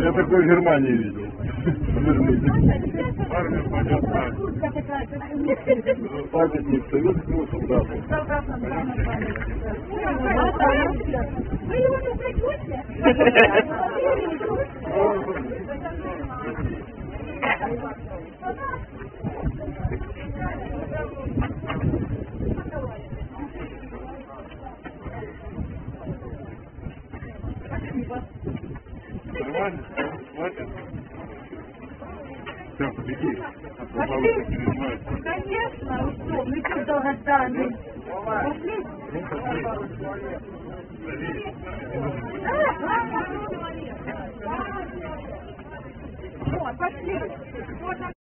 Я такой в Германии видел. Армия понятно. Памятник советскому солдату. Вы его не прикусите? Нормально? Хватит? Все, побеги. А то бабушка не знает. Конечно, ну что, мы что долгожданные. Пошли. Вот, пошли.